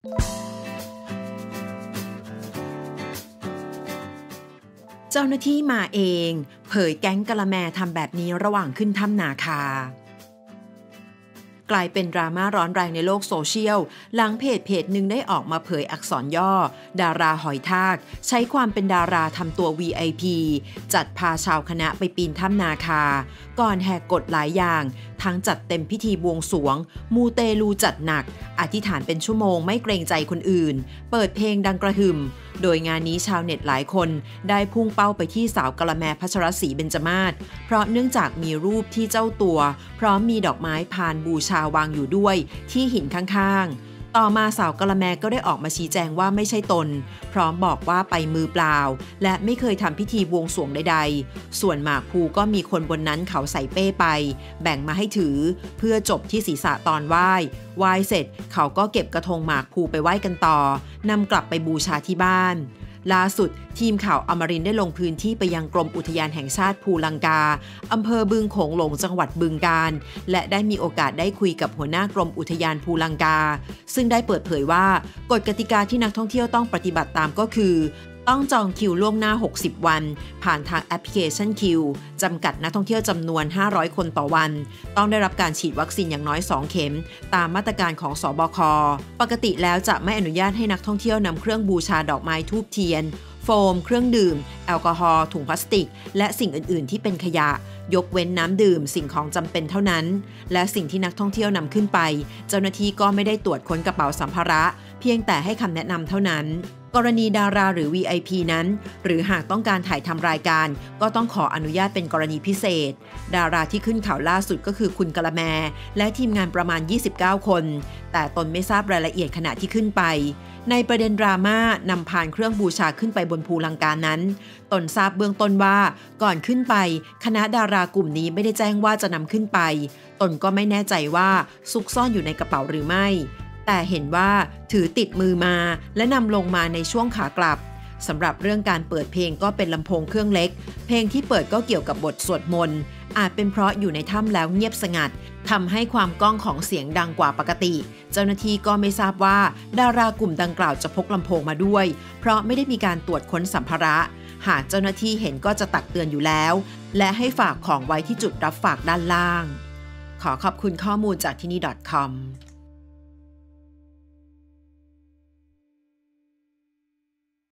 เจ้าหน้าที่มาเอง เผยแก๊งกะละแมทำแบบนี้ระหว่างขึ้นถ้ำนาคา กลายเป็นดราม่าร้อนแรงในโลกโซเชียล หลังเพจเพจหนึ่งได้ออกมาเผยอักษรย่อ ดาราหอยทาก ใช้ความเป็นดาราทำตัว VIP จัดพาชาวคณะไปปีนถ้ำนาคา ก่อนแหกกฎหลายอย่าง ทั้งจัดเต็มพิธีบวงสวง มูเตลูจัดหนัก อธิษฐานเป็นชั่วโมงไม่เกรงใจคนอื่น เปิดเพลงดังกระหึ่มโดยงานนี้ชาวเน็ตหลายคนได้พุ่งเป้าไปที่สาวกะละแมพัชรศรีเบญจมาศเพราะเนื่องจากมีรูปที่เจ้าตัว พร้อมมีดอกไม้พานบูชาวางอยู่ด้วย ที่หินข้างๆ ต่อมาสาวกะละแมก็ได้ออกมาชี้แจงว่าไม่ใช่ตน พร้อมบอกว่าไปมือเปล่า และไม่เคยทำพิธีบวงสรวงใดๆ ส่วนหมากภูก็มีคนบนนั้นเขาใส่เป้ไป แบ่งมาให้ถือ เพื่อจบที่ศีรษะตอนไหว้ไหว้เสร็จ เขาก็เก็บกระทงหมากภูไปไหว้กันต่อนำกลับไปบูชาที่บ้าน ล่าสุด ทีมข่าวอมรินได้ลงพื้นที่ไปยังกรมอุทยานแห่งชาติภูลังกา อำเภอบึงโขงหลงจังหวัดบึงกาฬและได้มีโอกาสได้คุยกับหัวหน้ากรมอุทยานภูลังกา ซึ่งได้เปิดเผยว่ากฎกติกาที่นักท่องเที่ยวต้องปฏิบัติตามก็คือ ต้องจองคิวล่วงหน้า 60 วัน ผ่านทางแอปพลิเคชันคิวจำกัดนักท่องเที่ยวจำนวน 500 คนต่อวัน ต้องได้รับการฉีดวัคซีนอย่างน้อย 2 เข็ม ตามมาตรการของสอบค ปกติแล้วจะไม่อนุญาตให้นักท่องเที่ยวนำเครื่องบูชาดอกไม้ทูบเทียน โฟม เครื่องดื่ม แอลกอฮอล์ถุงพลาสติก และสิ่งอื่น ๆ ที่เป็นขยะ ยกเว้นน้ำดื่ม สิ่งของจำเป็นเท่านั้น และสิ่งที่นักท่องเที่ยวนำขึ้นไป เจ้าหน้าที่ก็ไม่ได้ตรวจค้นกระเป๋าสัมภาระ เพียงแต่ให้คำแนะนำเท่านั้น กรณีดาราหรือ VIP นั้น หรือหากต้องการถ่ายทำรายการ ก็ต้องขออนุญาตเป็นกรณีพิเศษ ดาราที่ขึ้นข่าวล่าสุดก็คือคุณกะละแม และทีมงานประมาณ 29 คน แต่ตนไม่ทราบรายละเอียดขณะที่ขึ้นไปในประเด็นดราม่านำพานเครื่องบูชาขึ้นไปบนภูลังกานั้น ตนทราบเบื้องต้นว่าก่อนขึ้นไป คณะดารากลุ่มนี้ไม่ได้แจ้งว่าจะนำขึ้นไป ตนก็ไม่แน่ใจว่าซุกซ่อนอยู่ในกระเป๋าหรือไม่ แต่เห็นว่าถือติดมือมาและนำลงมาในช่วงขากลับสำหรับเรื่องการเปิดเพลงก็เป็นลำโพงเครื่องเล็ก เพลงที่เปิดก็เกี่ยวกับบทสวดมนต์ อาจเป็นเพราะอยู่ในถ้ำแล้วเงียบสงัดทำให้ความก้องของเสียงดังกว่าปกติ เจ้าหน้าที่ก็ไม่ทราบว่า ดารากลุ่มดังกล่าวจะพกลำโพงมาด้วย เพราะไม่ได้มีการตรวจค้นสัมภาระ หากเจ้าหน้าที่เห็นก็จะตักเตือนอยู่แล้ว และให้ฝากของไว้ที่จุดรับฝากด้านล่าง ขอขอบคุณข้อมูลจากที่นี่ .com